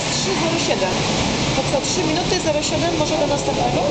jest 3,07. To co, 3 minuty 07 może do następnego?